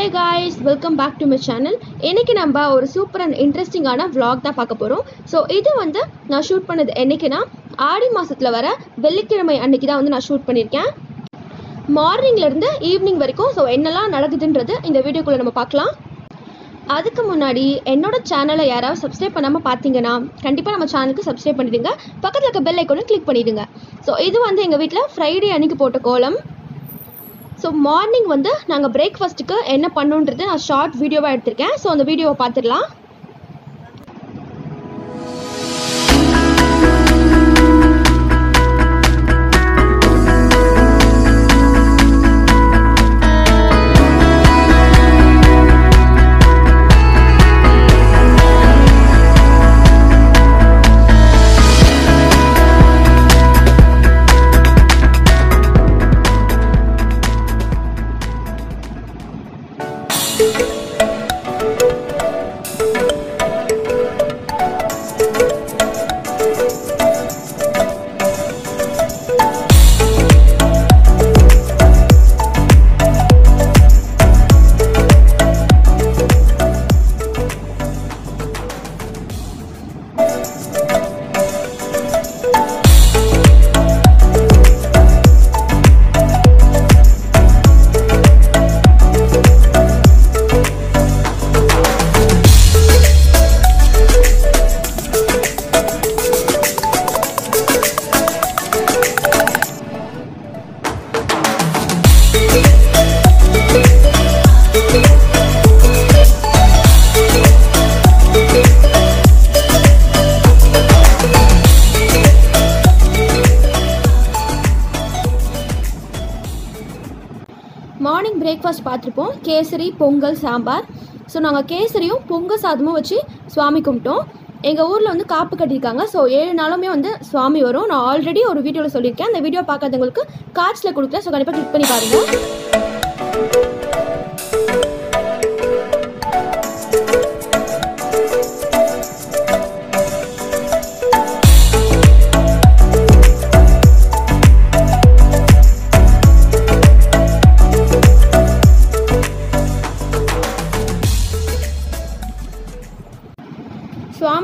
Welcome back to my channel இன்னைக்கு நம்ம ஒரு சூப்பர் அண்ட் இன்ட்ரெஸ்டிங்கான vlog தான் பார்க்க போகிறோம் ஸோ இது வந்து நான் ஷூட் பண்ணது என்னைக்குன்னா ஆடி மாதத்தில் வர வெள்ளிக்கிழமை அன்னைக்கு தான் வந்து நான் ஷூட் பண்ணியிருக்கேன். மார்னிங்லேருந்து ஈவினிங் வரைக்கும் ஸோ என்னெல்லாம் நடக்குதுன்றது இந்த வீடியோக்குள்ளே நம்ம பார்க்கலாம். அதுக்கு முன்னாடி என்னோட சேனலை யாராவது சப்ஸ்கிரைப் பண்ணாமல் பார்த்தீங்கன்னா கண்டிப்பாக நம்ம சேனலுக்கு சப்ஸ்கிரைப் பண்ணிடுங்க. பக்கத்தில் இருக்க பெல் ஐக்கோனும் கிளிக் பண்ணிவிடுங்க ஸோ இது வந்து எங்கள் வீட்டில் ஃப்ரைடே அன்றைக்கி போட்ட கோலம். ஸோ மார்னிங் வந்து நாங்கள் பிரேக்ஃபாஸ்ட்டுக்கு என்ன பண்ணுன்றது நான் ஷார்ட் வீடியோவாக எடுத்திருக்கேன். ஸோ அந்த வீடியோவை பார்த்துடலாம். மார்னிங் பிரேக்ஃபாஸ்ட் பார்த்துருப்போம். கேசரி பொங்கல் சாம்பார். ஸோ நாங்கள் கேசரியும் பொங்கல் சாதமும் வச்சு சுவாமி கும்பிட்டோம். எங்கள் ஊரில் வந்து காப்பு கட்டியிருக்காங்க. ஸோ ஏழு நாளுமே வந்து சுவாமி வரும். நான் ஆல்ரெடி ஒரு வீடியோவில் சொல்லியிருக்கேன். அந்த வீடியோ பார்க்காதவங்களுக்கு கார்ட்ஸில் கொடுக்குறேன். ஸோ கண்டிப்பாக கிளிக் பண்ணி பாருங்கள்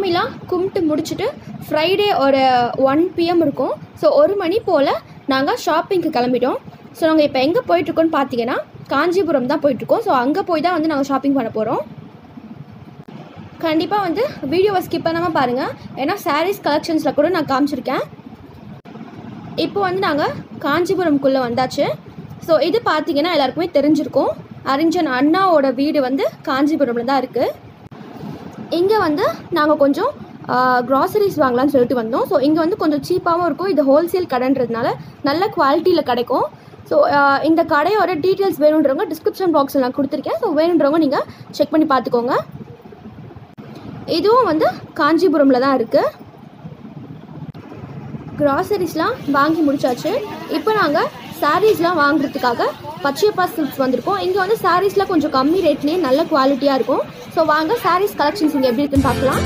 சாமிலாம் கும்பிட்டு முடிச்சுட்டு ஃப்ரைடே ஒரு ஒன் பிஎம் இருக்கும். ஸோ ஒரு மணி போல் நாங்கள் ஷாப்பிங்க்கு கிளம்பிட்டோம். ஸோ நாங்கள் இப்போ எங்கே போயிட்டுருக்கோன்னு பார்த்தீங்கன்னா காஞ்சிபுரம் தான் போயிட்டுருக்கோம். ஸோ அங்கே போய் தான் வந்து நாங்கள் ஷாப்பிங் பண்ண போகிறோம் கண்டிப்பாக வந்து வீடியோவை ஸ்கிப் பண்ணாமல் பாருங்கள் ஏன்னா சாரீஸ் கலெக்ஷன்ஸில் கூட நான் காமிச்சிருக்கேன். இப்போ வந்து நாங்கள் காஞ்சிபுரம்குள்ளே வந்தாச்சு. ஸோ இது பார்த்தீங்கன்னா எல்லாருக்குமே தெரிஞ்சிருக்கும். அறிஞன் அண்ணாவோட வீடு வந்து காஞ்சிபுரமில் தான் இருக்குது இங்கே வந்து நாங்கள் கொஞ்சம் க்ராசரிஸ் வாங்கலாம்னு சொல்லிட்டு வந்தோம். ஸோ இங்கே வந்து கொஞ்சம் சீப்பாகவும் இருக்கும். இது ஹோல்சேல் கடைன்றதுனால நல்ல குவாலிட்டியில் கிடைக்கும். ஸோ இந்த கடையோட டீட்டெயில்ஸ் வேணுன்றவங்க டிஸ்கிரிப்ஷன் பாக்ஸில் நான் கொடுத்துருக்கேன். ஸோ வேணுன்றவங்க நீங்கள் செக் பண்ணி பார்த்துக்கோங்க. இதுவும் வந்து காஞ்சிபுரமில் தான் இருக்குது க்ராசரிஸ்லாம் வாங்கி முடிச்சாச்சு. இப்போ நாங்கள் சாரீஸ்லாம் வாங்குறதுக்காக பச்சையப்பா சில்க்ஸ் வந்திருக்கோம். இங்கே வந்து சாரீஸ்லாம் கொஞ்சம் கம்மி ரேட்லேயே நல்ல குவாலிட்டியாக இருக்கும். ஸோ வாங்க சாரீஸ் கலெக்ஷன்ஸ் இங்கே எப்படி இருக்குன்னு பார்க்கலாம்.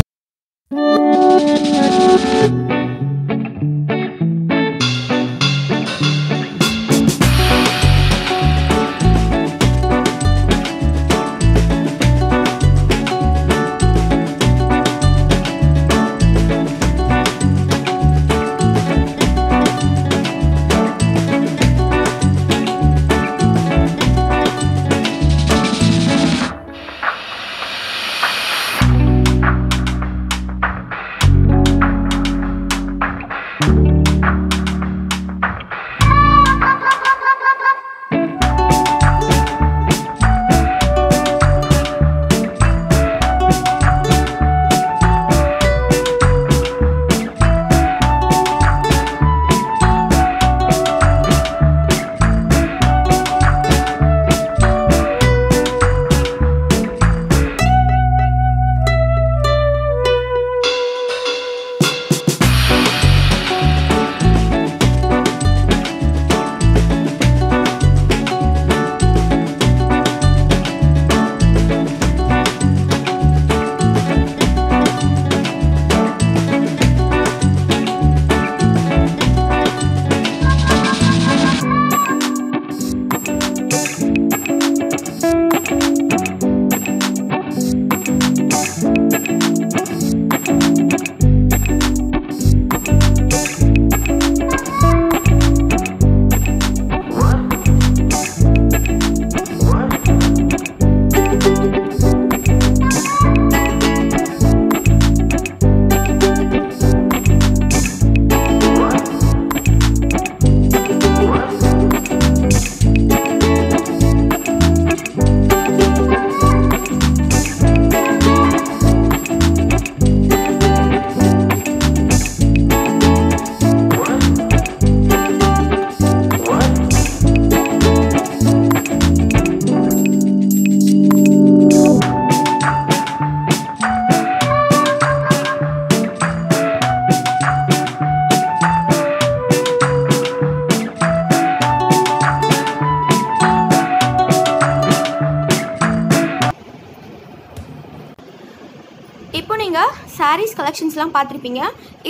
Sarees கலெக்ஷன்ஸ்லாம் பார்த்துருப்பீங்க.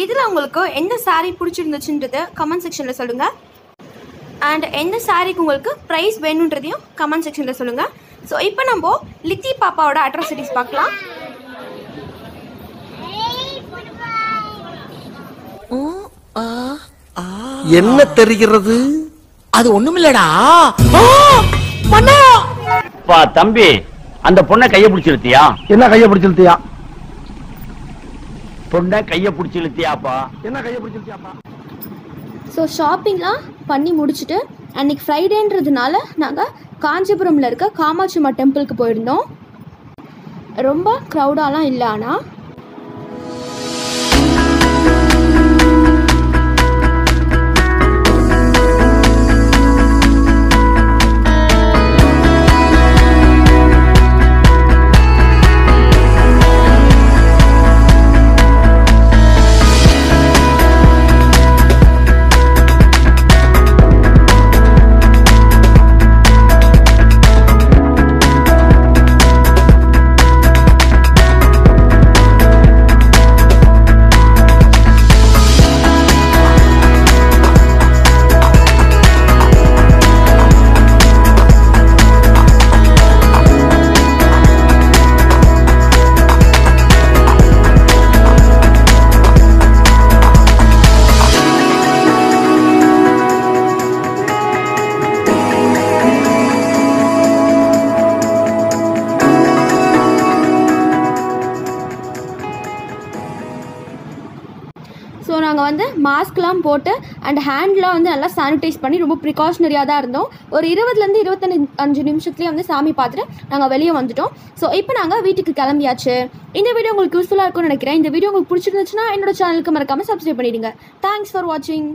இதில் உங்களுக்கு எந்த saree பிடிச்சிருந்துச்சுன்றது கமெண்ட் செக்ஷனில் சொல்லுங்கள் அண்ட் எந்த சாரீக்கு உங்களுக்கு ப்ரைஸ் வேணுன்றதையும் கமெண்ட் செக்ஷனில் சொல்லுங்கள் ஸோ இப்போ நம்ம லித்தி பாப்பாவோட அட்ராசிட்டிஸ் பார்க்கலாம். என்ன தெரிகிறது? அது ஒண்ணுமில்லடா. தம்பி அந்த பொண்ணை கைய பிடிச்சு இழுத்தியா என்ன கைய பிடிச்சிருத்தியா? பொண்ணை கைய பிடிச்சு இழுத்தியாப்பா. என்ன கைய பிடிச்சிருத்தியாப்பா ஸோ ஷாப்பிங்லாம் பண்ணி முடிச்சுட்டு அன்னைக்கு ஃப்ரைடேன்றதுனால நாங்கள் காஞ்சிபுரமில் இருக்க காமாட்சி அம்மா டெம்பிளுக்கு போயிருந்தோம். ரொம்ப க்ரௌடாலாம் இல்லை ஆனால் மாஸ்க்லாம் போட்டு அண்ட் ஹேண்ட்லாம் வந்து நல்லா சானிடைஸ் பண்ணி ரொம்ப ப்ரிகாஷனரியாக தான் இருந்தோம். ஒரு இருபதுலேருந்து இருபத்தஞ்சு அஞ்சு நிமிஷத்துலேயே வந்து சாமி பார்த்துட்டு நாங்கள் வெளியே வந்துட்டோம். ஸோ இப்போ நாங்கள் வீட்டுக்கு கிளம்பியாச்சு. இந்த வீடியோ உங்களுக்கு யூஸ்ஃபுல்லாக இருக்கும்னு நினைக்கிறேன். இந்த வீடியோ உங்களுக்கு பிடிச்சிருந்துச்சுன்னா என்னோட சேனலுக்கு மறக்காமல் சப்ஸ்கிரைப் பண்ணிடுங்க. தேங்க்ஸ் ஃபார் வாட்சிங்